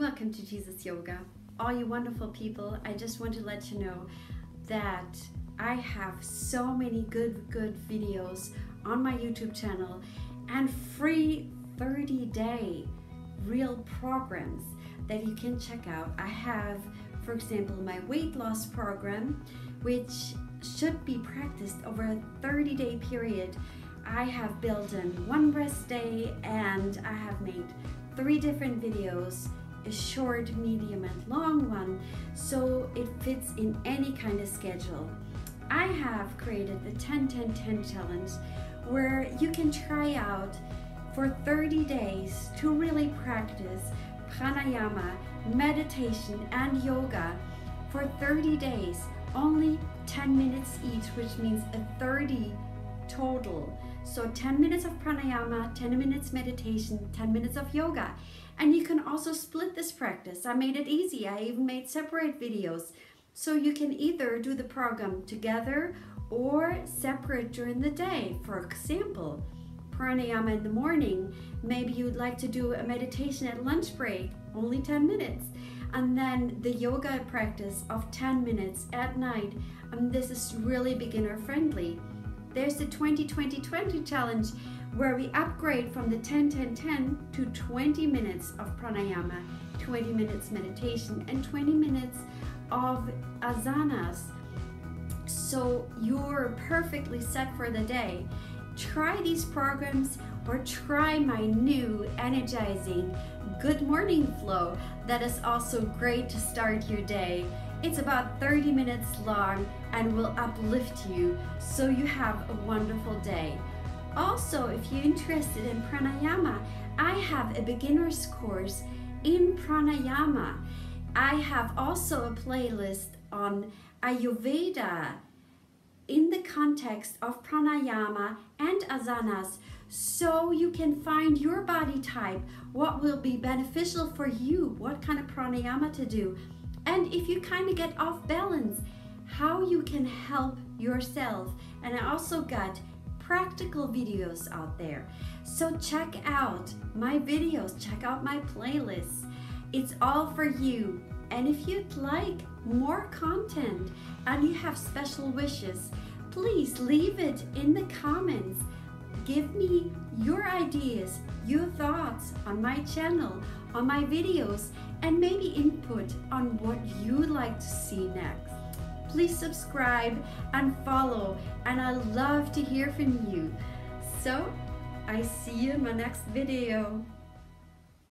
Welcome to Jesus Yoga. All you wonderful people, I just want to let you know that I have so many good, good videos on my YouTube channel and free 30 day real programs that you can check out. I have, for example, my weight loss program, which should be practiced over a 30 day period. I have built in one rest day and I have made three different videos a short, medium, and long one, so it fits in any kind of schedule. I have created the 10 10 10 challenge where you can try out for 30 days to really practice pranayama, meditation, and yoga for 30 days, only 10 minutes each, which means a 30 total. So 10 minutes of pranayama, 10 minutes meditation, 10 minutes of yoga. And you can also split this practice. I made it easy. I even made separate videos. So you can either do the program together or separate during the day. For example, pranayama in the morning. Maybe you'd like to do a meditation at lunch break, only 10 minutes. And then the yoga practice of 10 minutes at night. And this is really beginner friendly. There's the 20-20-20 challenge where we upgrade from the 10-10-10 to 20 minutes of pranayama, 20 minutes meditation, and 20 minutes of asanas. So you're perfectly set for the day. Try these programs or try my new energizing good morning flow that is also great to start your day. It's about 30 minutes long and will uplift you so you have a wonderful day. Also, if you're interested in pranayama, I have a beginner's course in pranayama. I have also a playlist on Ayurveda in the context of pranayama and asanas so you can find your body type, what will be beneficial for you, what kind of pranayama to do. And if you kind of get off balance, how you can help yourself. And I also got practical videos out there. So check out my videos, check out my playlists. It's all for you. And if you'd like more content and you have special wishes, please leave it in the comments. Give me your ideas, your thoughts on my channel, on my videos, and maybe input on what you'd like to see next please subscribe and follow and I love to hear from you. So I see you in my next video.